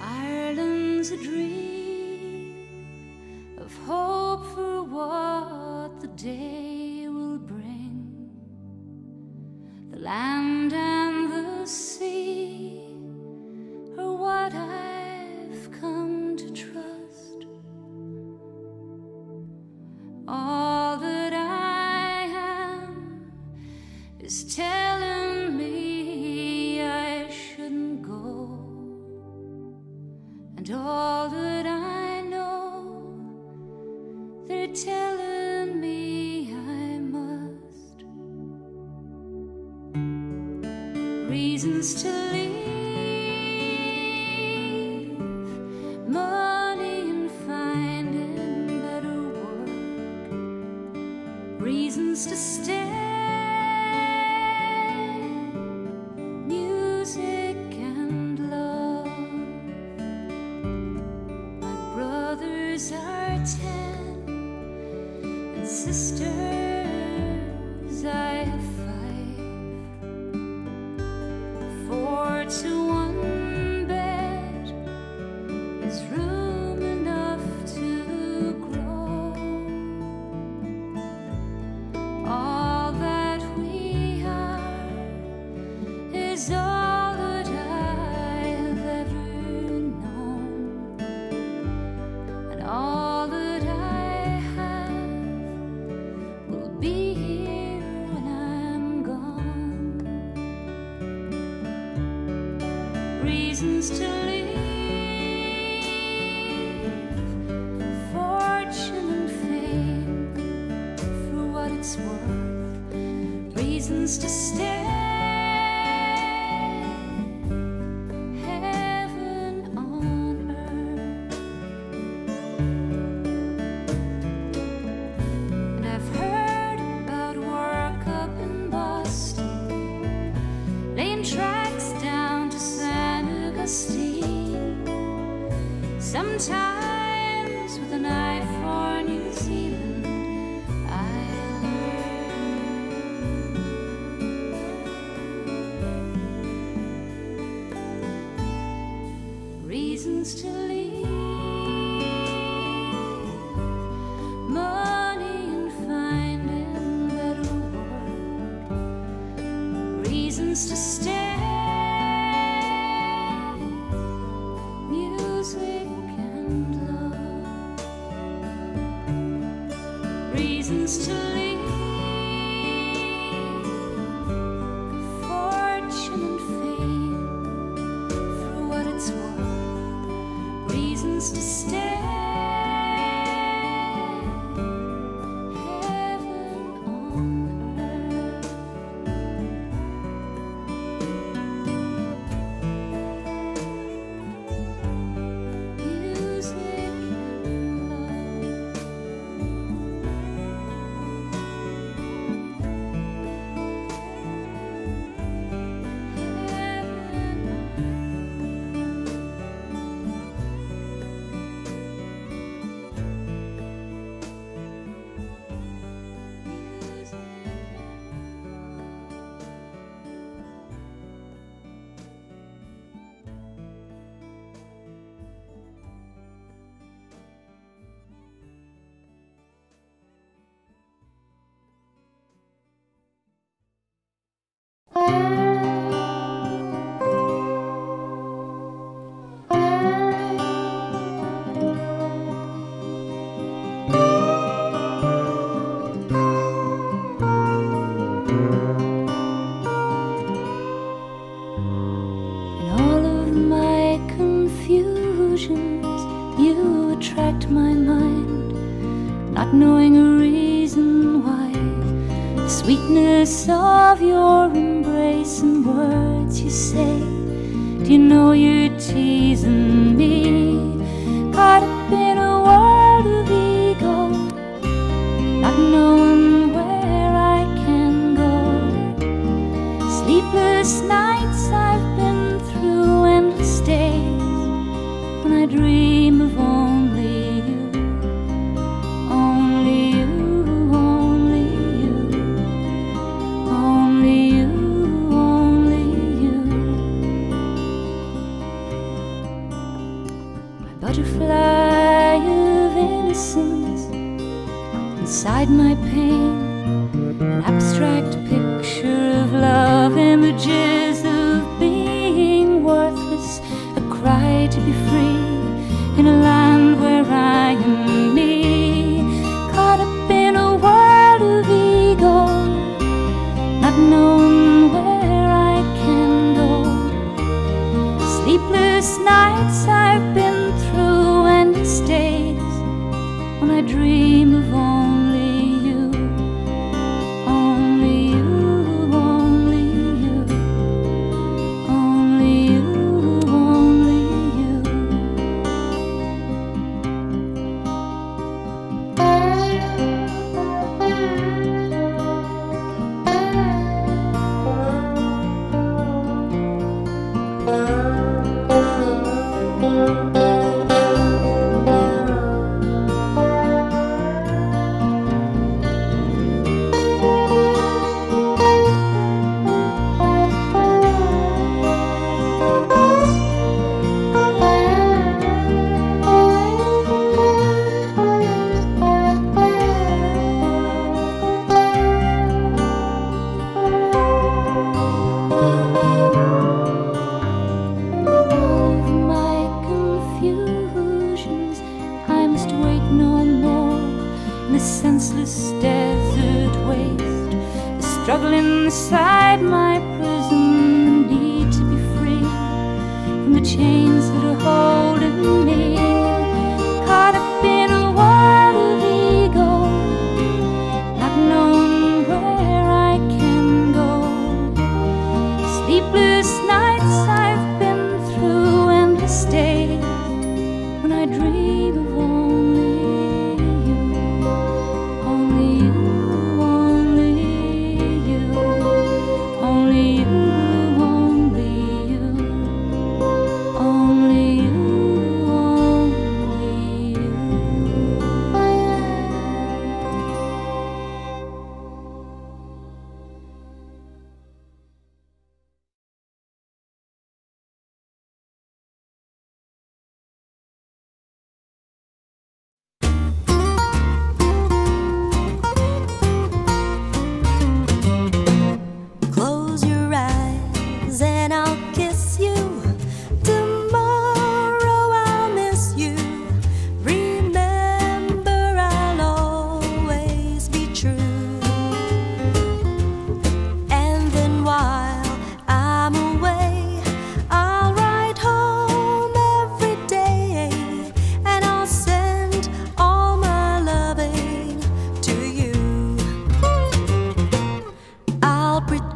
Ireland's a dream of hope for what the day will bring. The land to stay.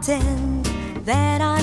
Pretend that I'm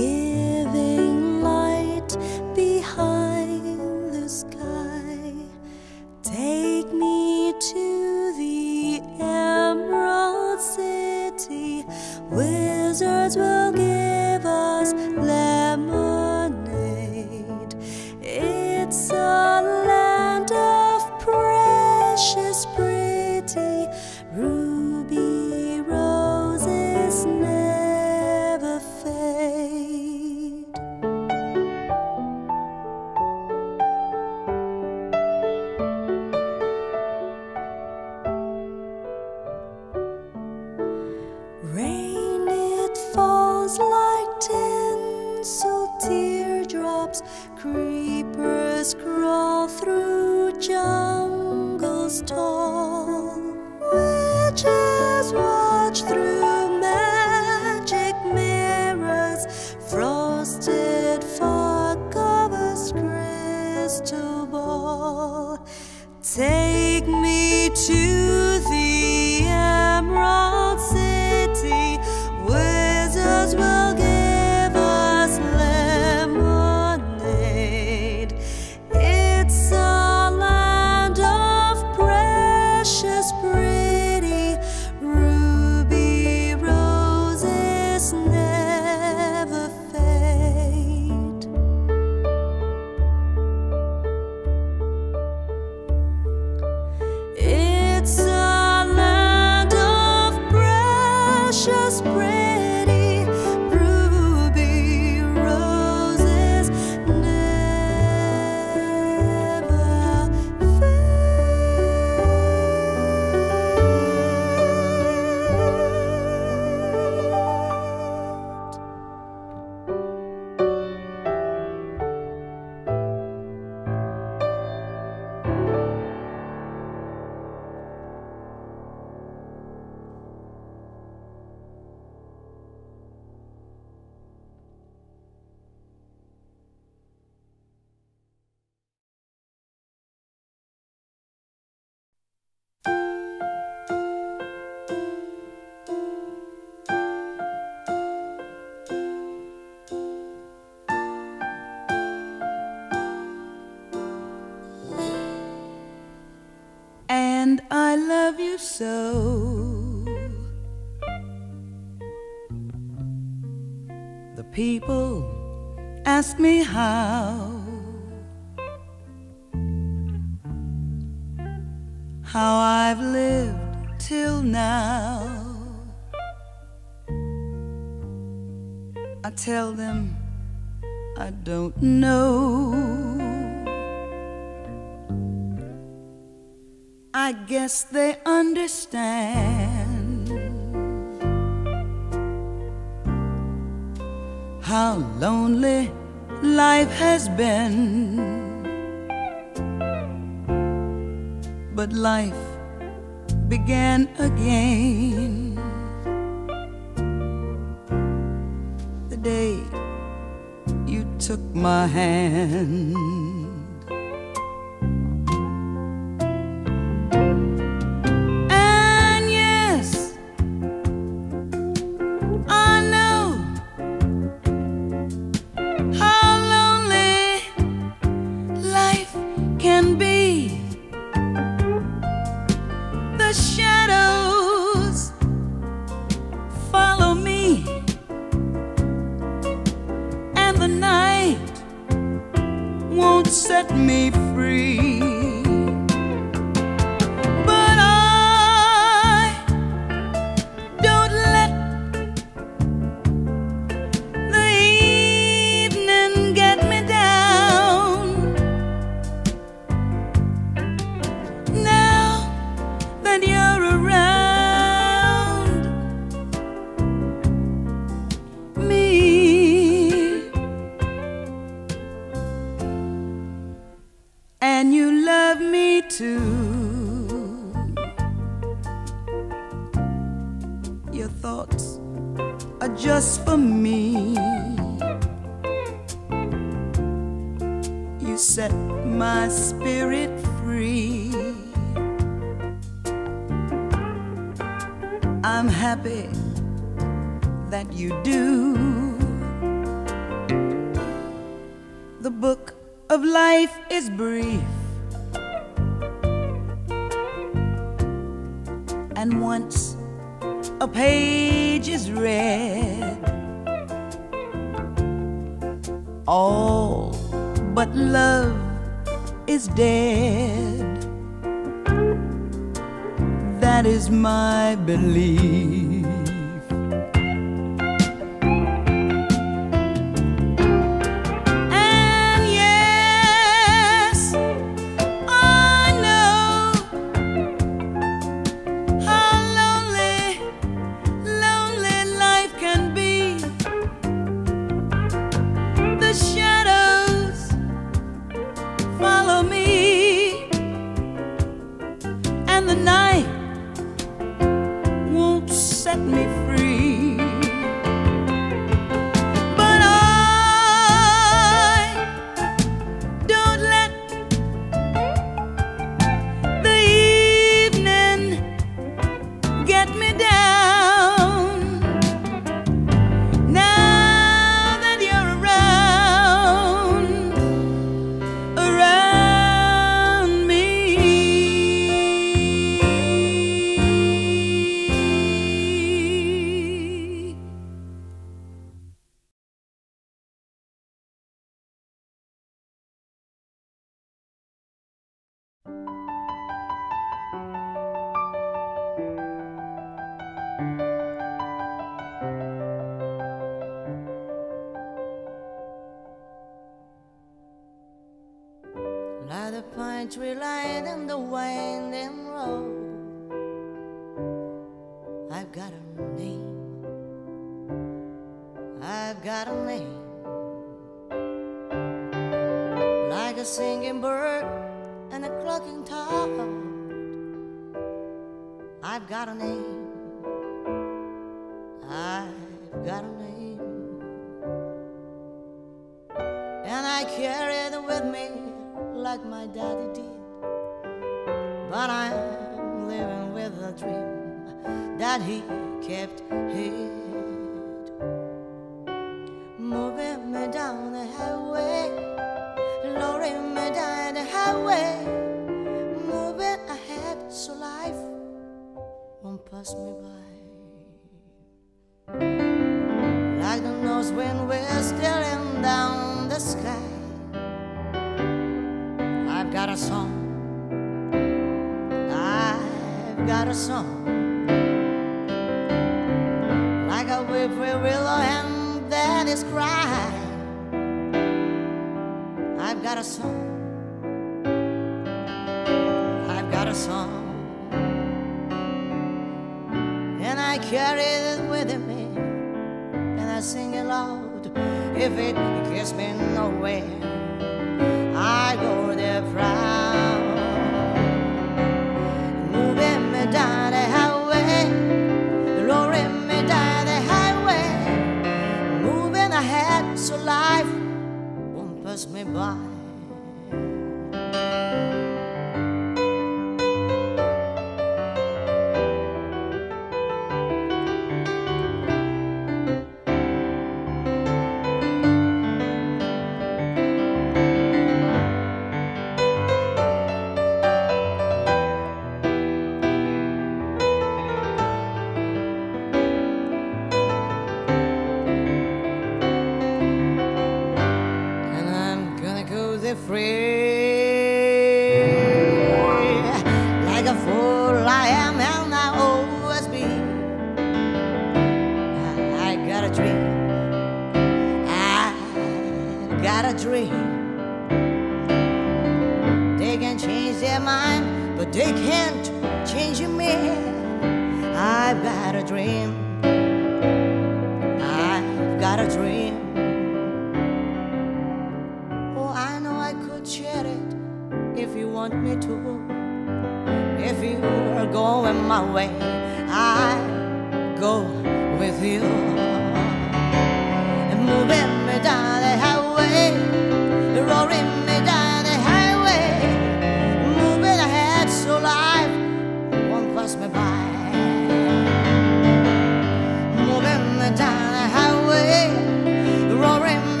give. The people ask me how, how I've lived till now. I tell them I don't know. I guess they understand how lonely life has been. But life began again the day you took my hand. kiss me nowhere. I go there proud, moving me down the highway, roaring me down the highway, moving ahead so life won't pass me by.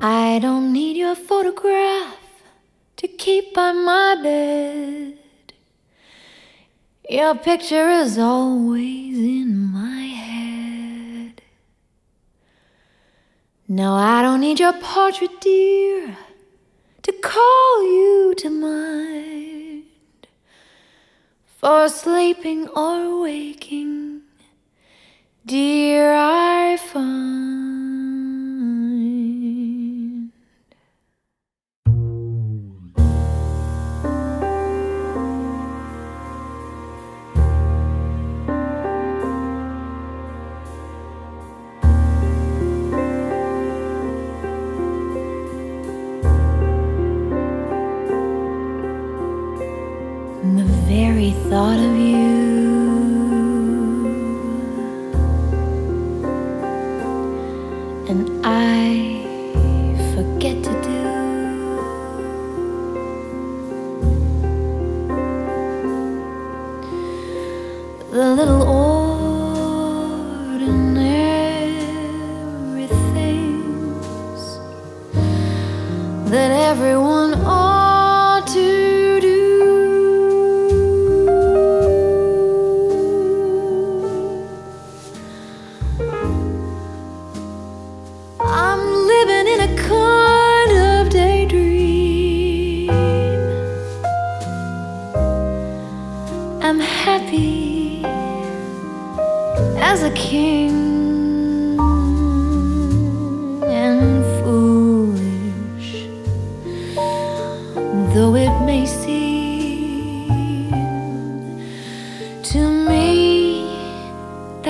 I don't need your photograph to keep by my bed. Your picture is always in my head. No, I don't need your portrait, dear, to call you to mind. For sleeping or waking, dear, I find.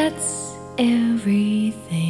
that's everything.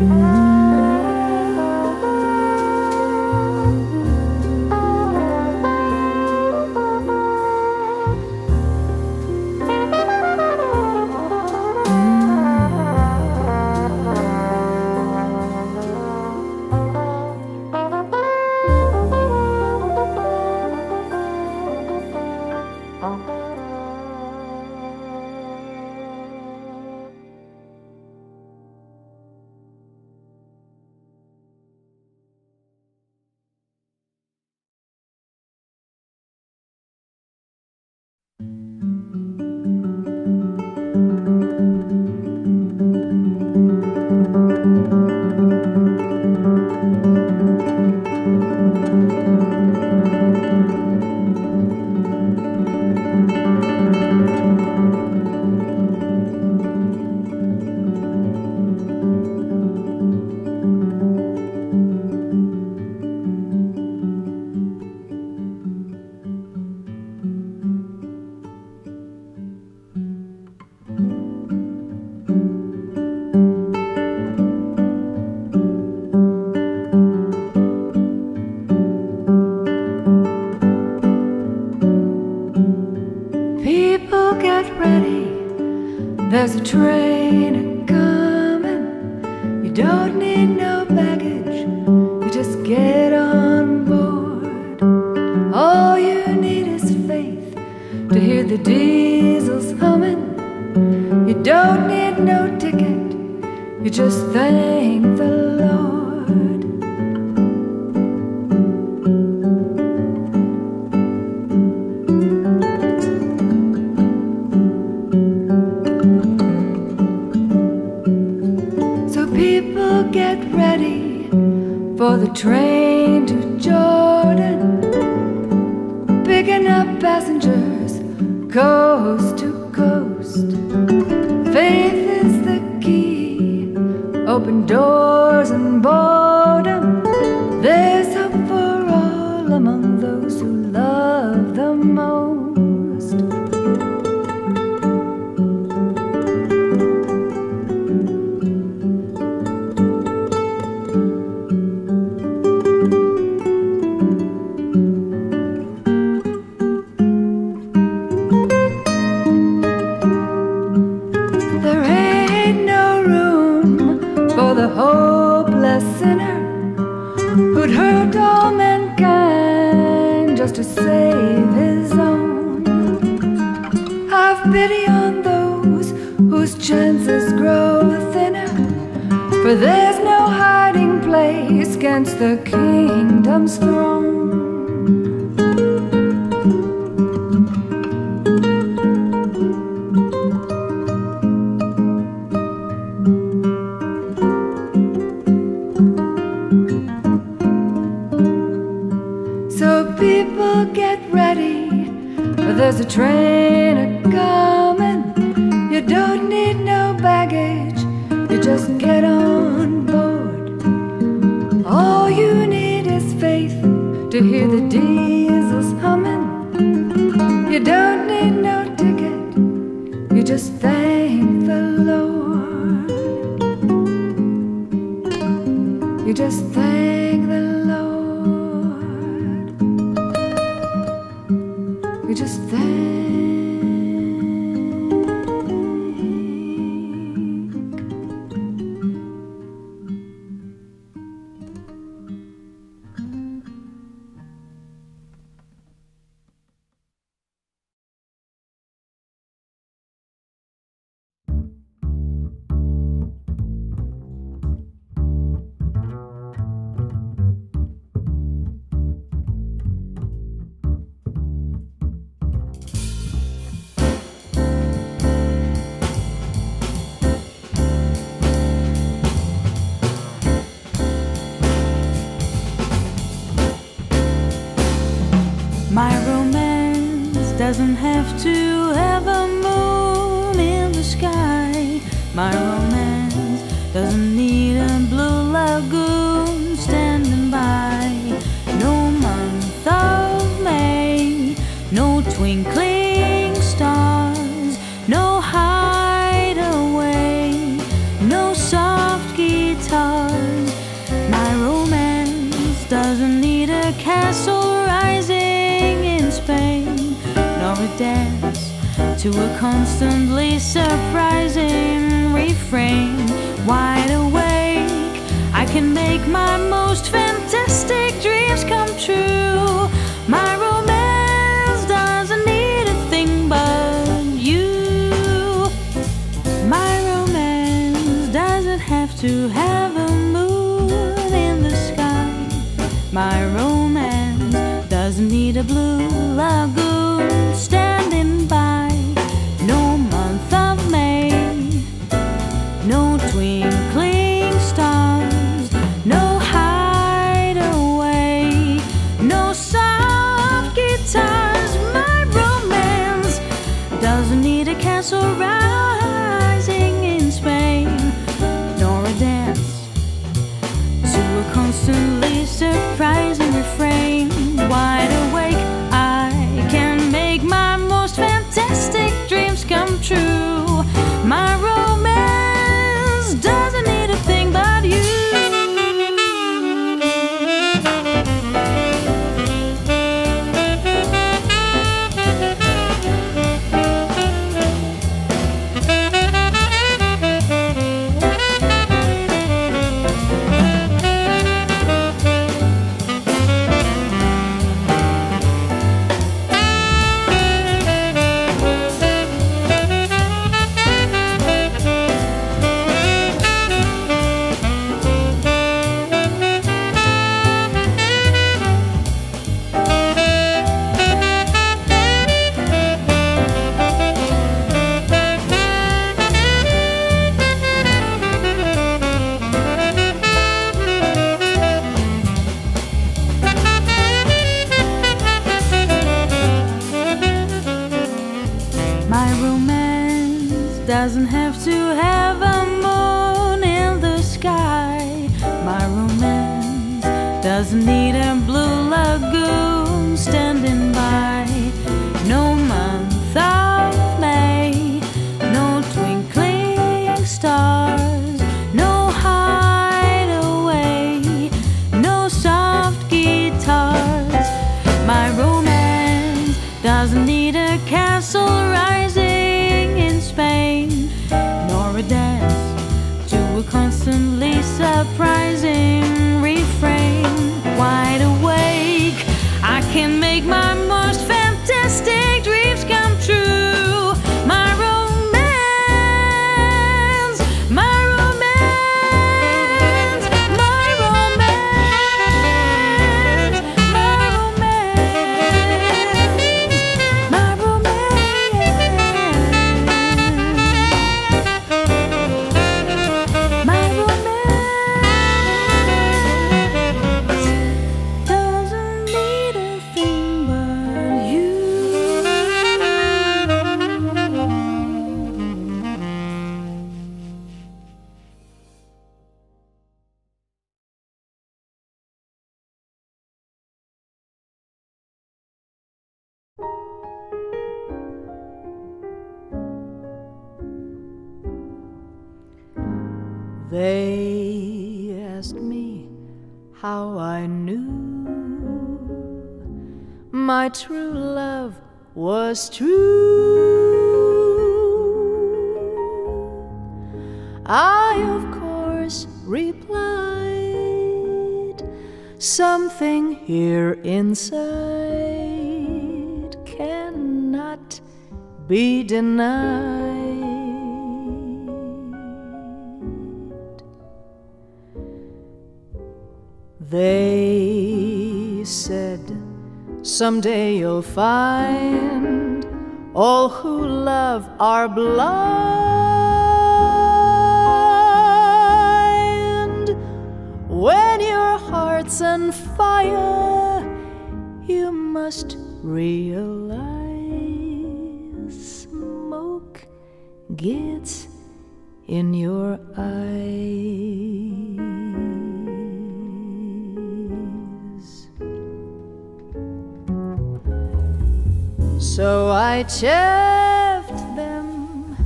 Mm-hmm. coast to coast. Faith is the key, open door. have to to a constantly surprising refrain. Wide awake, I can make my most fantastic. How I knew my true love was true. I, of course, replied something here inside cannot be denied. They said, Someday you'll find all who love are blind. When your heart's on fire, you must realize smoke gets in your eyes. I chaffed them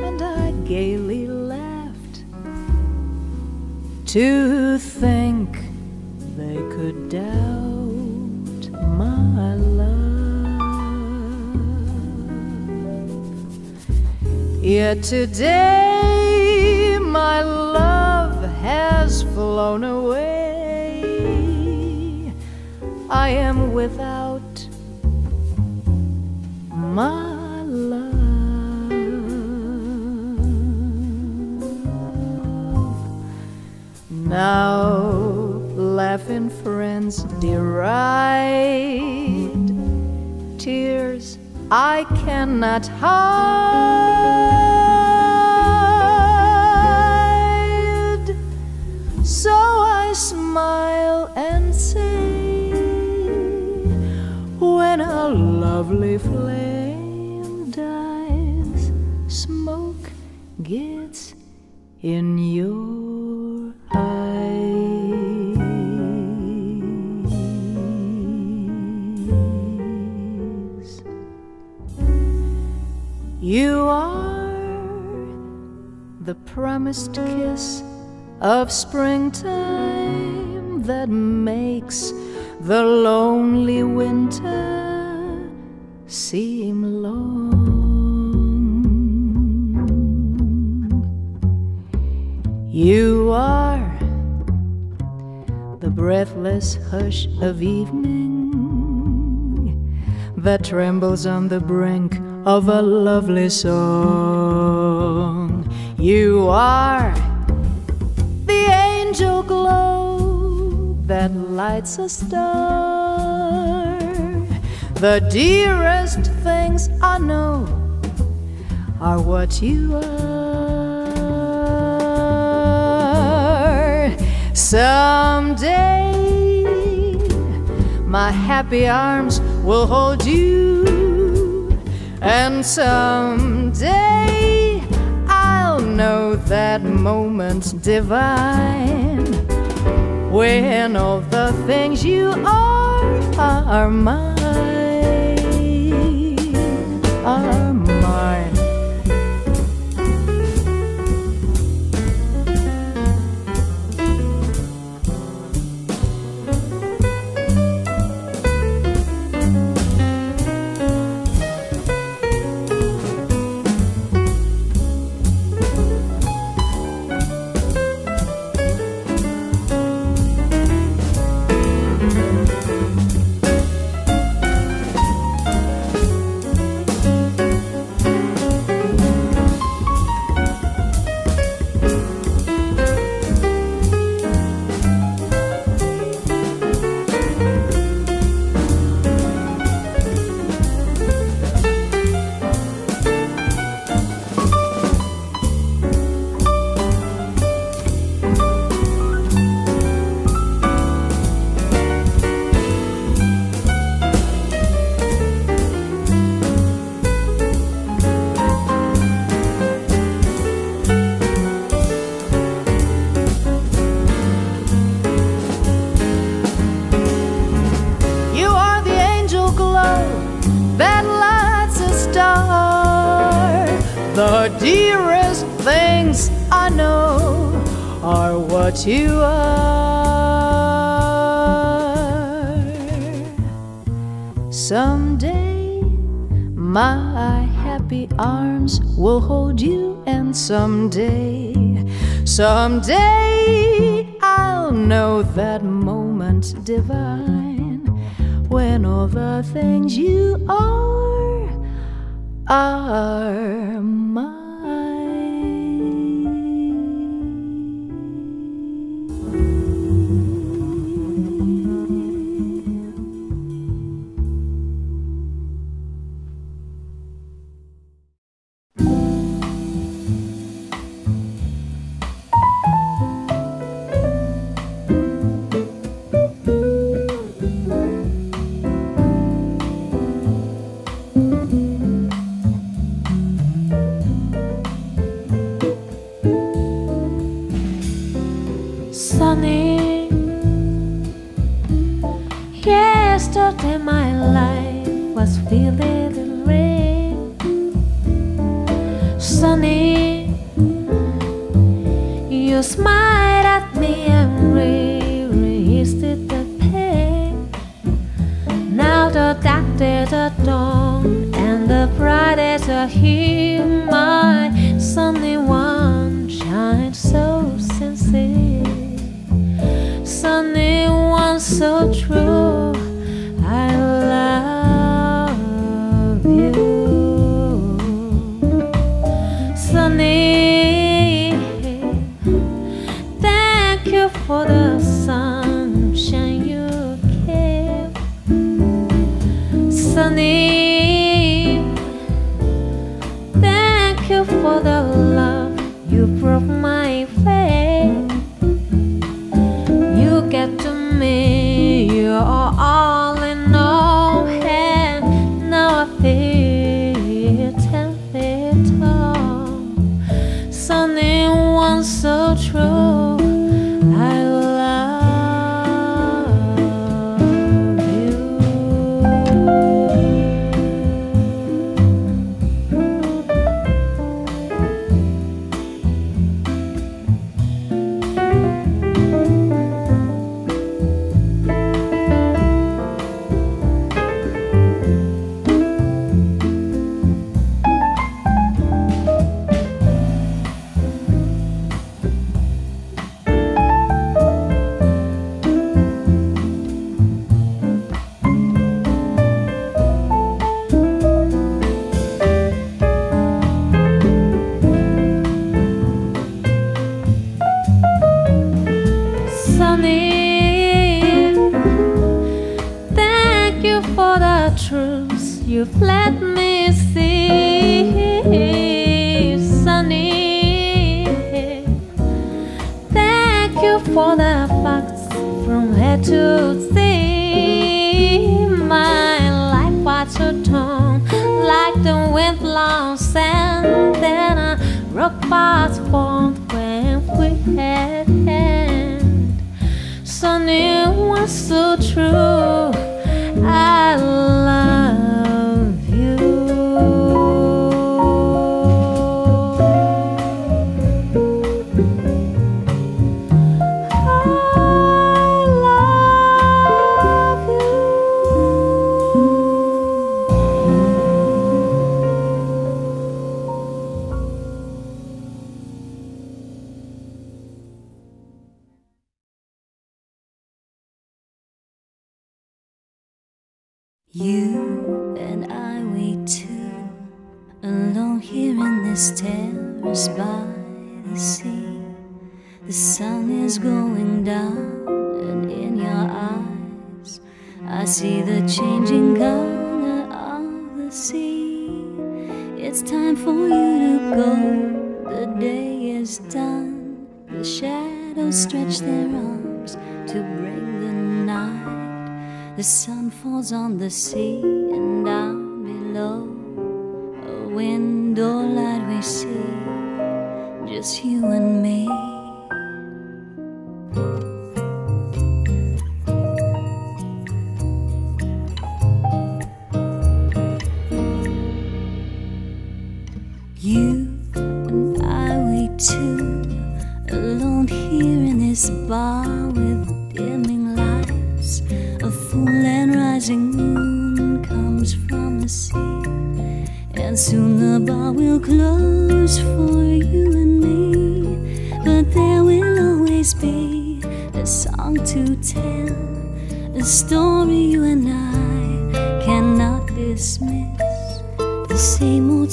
and I gaily laughed to think they could doubt my love. Yet today my love has flown away. I am without my love. Now laughing friends deride tears I cannot hide. So I smile and say, when a lovely flame gets in your eyes. You are the promised kiss of springtime that makes the lonely winter seem You are the breathless hush of evening that trembles on the brink of a lovely song. You are the angel glow that lights a star. The dearest things I know are what you are. Someday, my happy arms will hold you, and someday I'll know that moment's divine when all the things you are are mine, someday, someday,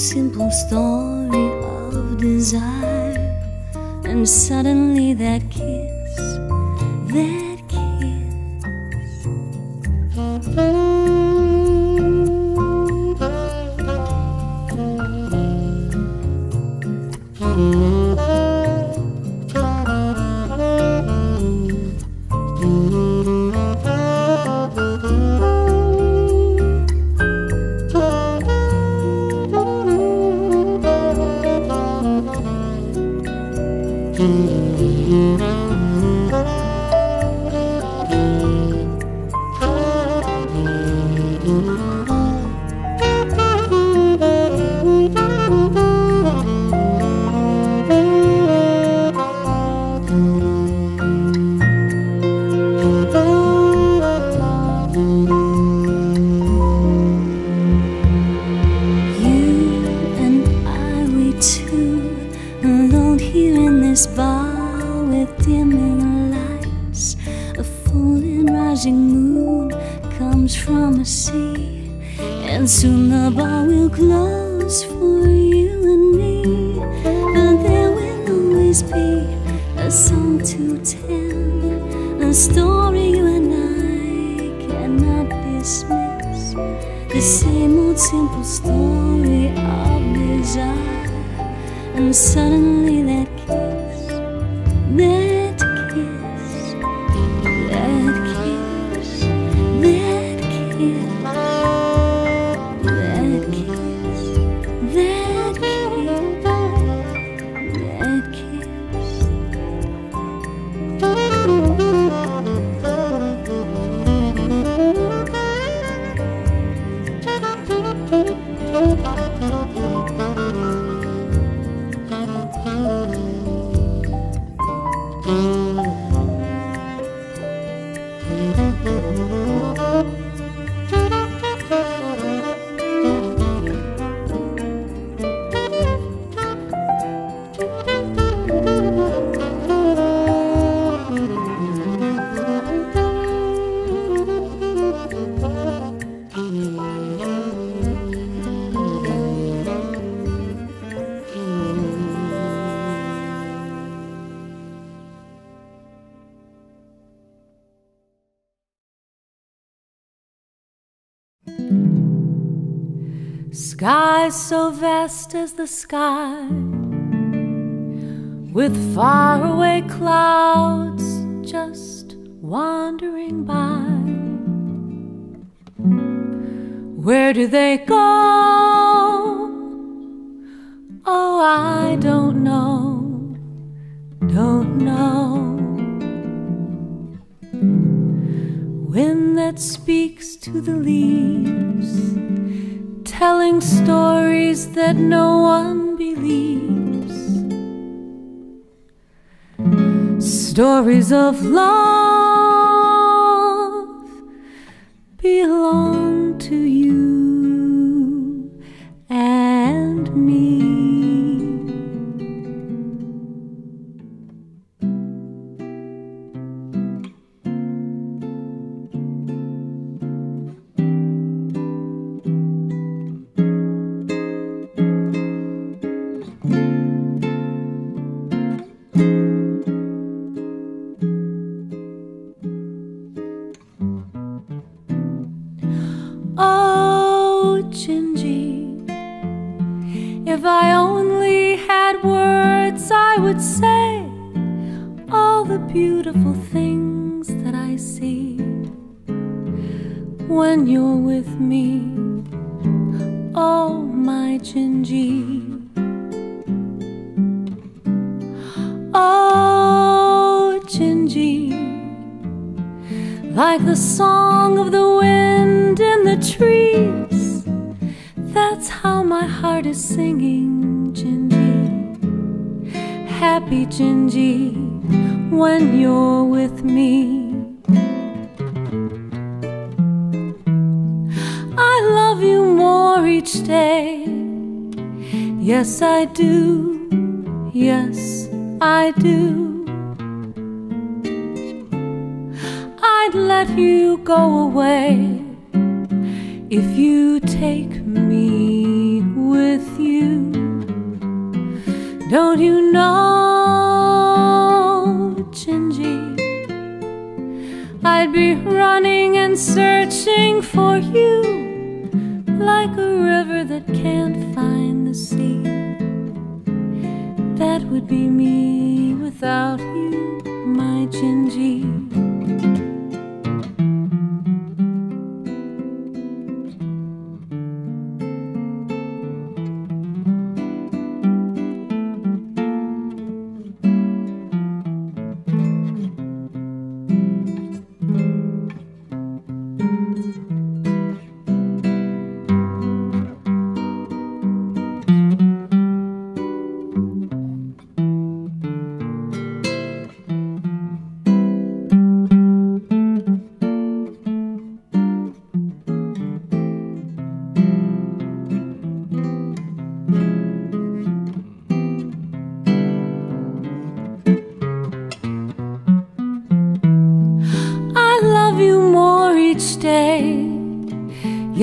simple story of desire, and suddenly that kiss suddenly that kiss. so vast as the sky, with faraway clouds just wandering by. Where do they go? Oh, I don't know, don't know. Wind that speaks to the leaves telling stories that no one believes. Stories of love belong.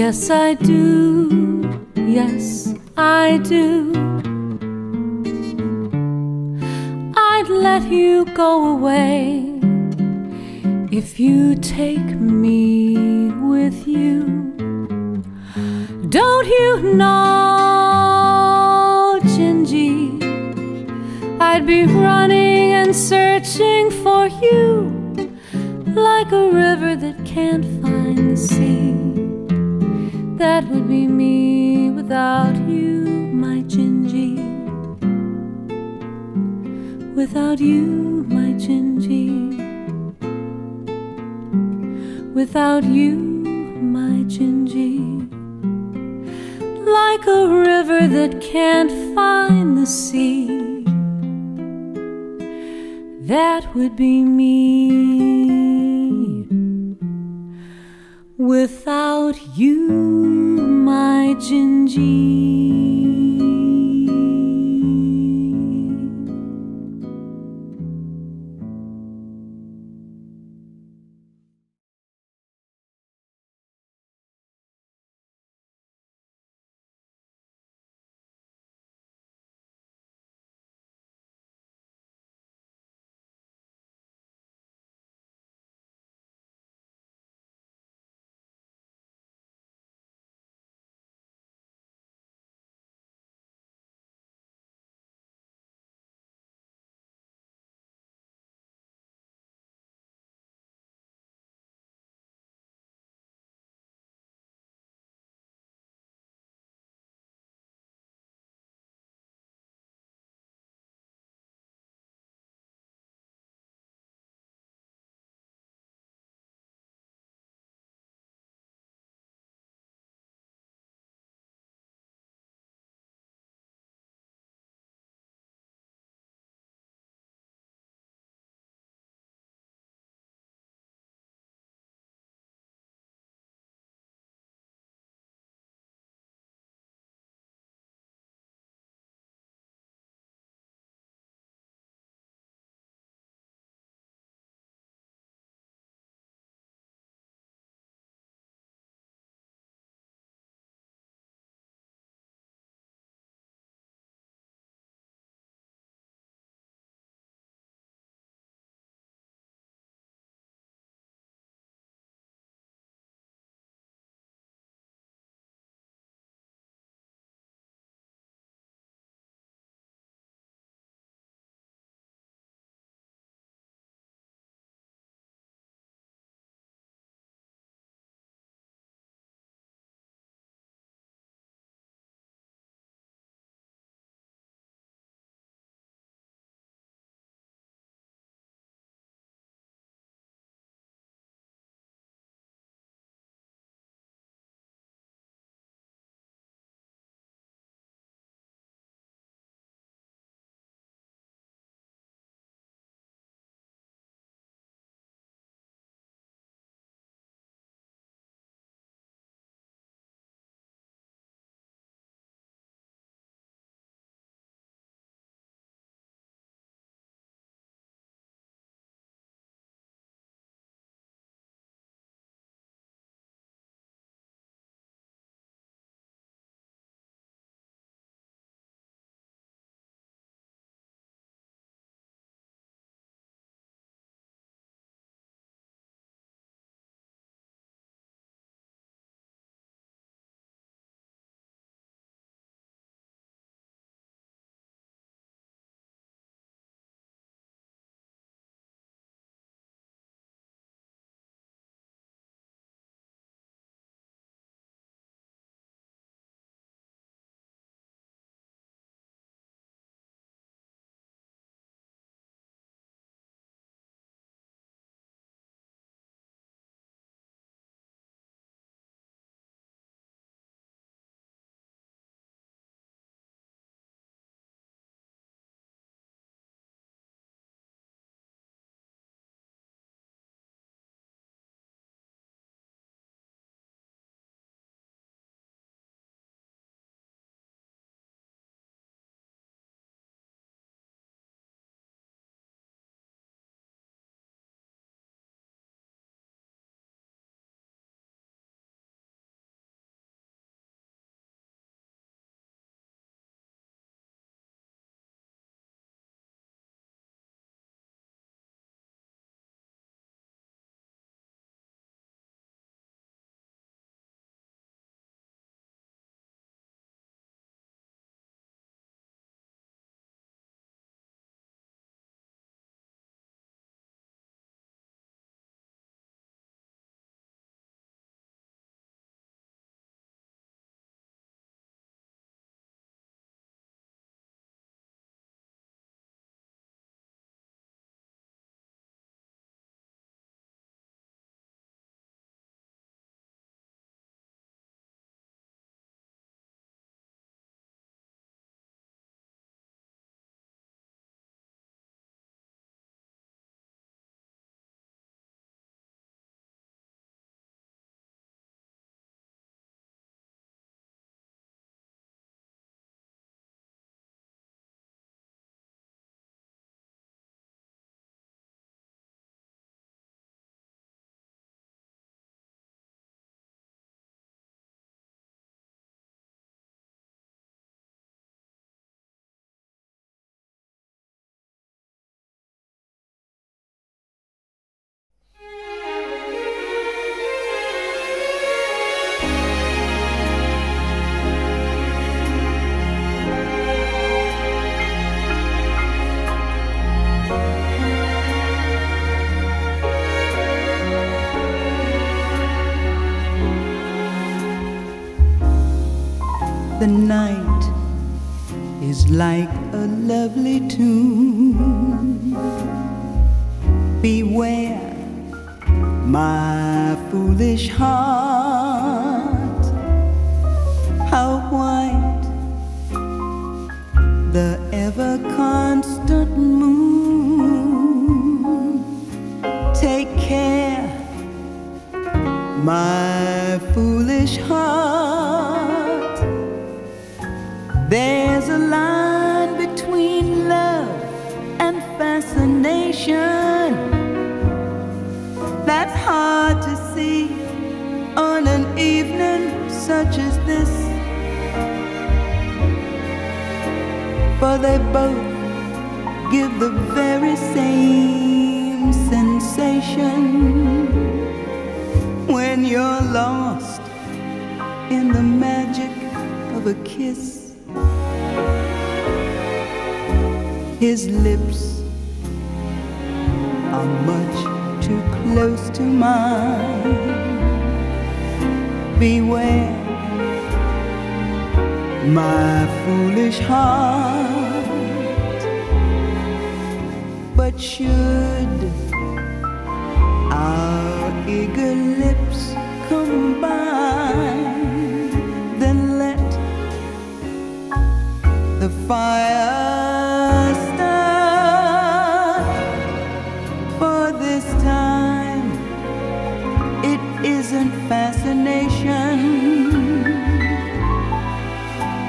Yes, I do. be when you're lost in the magic of a kiss. His lips are much too close to mine. Beware, my foolish heart. But should eager lips combine, then let the fire start. For this time, it isn't fascination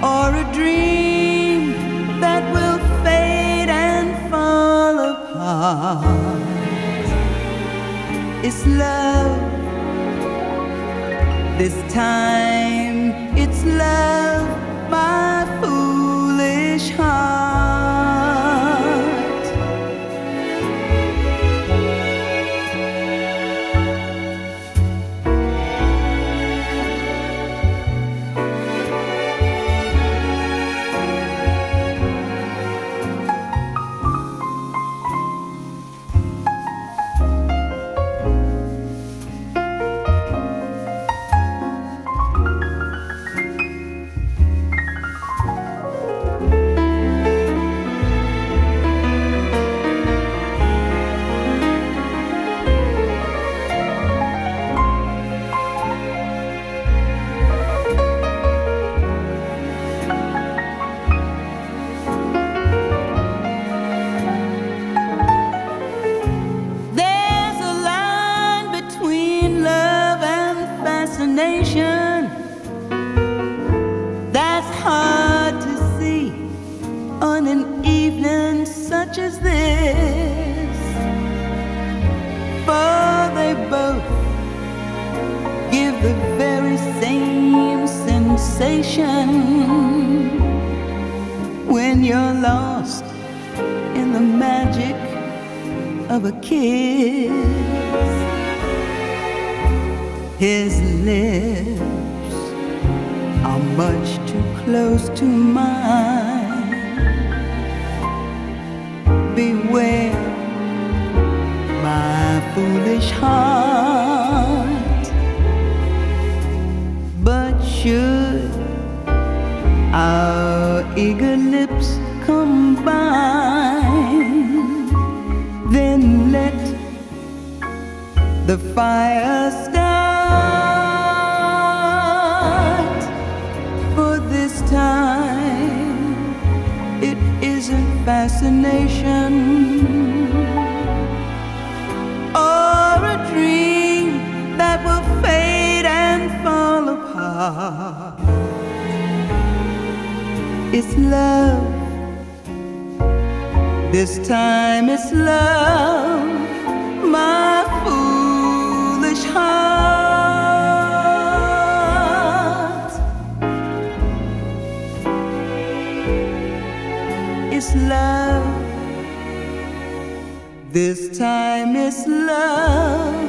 or a dream that will fade and fall apart. It's love. This time, it's love, sensation when you're lost in the magic of a kiss. His lips are much too close to mine. Beware, my foolish heart. The fire start. For this time, it isn't fascination or a dream that will fade and fall apart. It's love. This time it's love, This time it's love,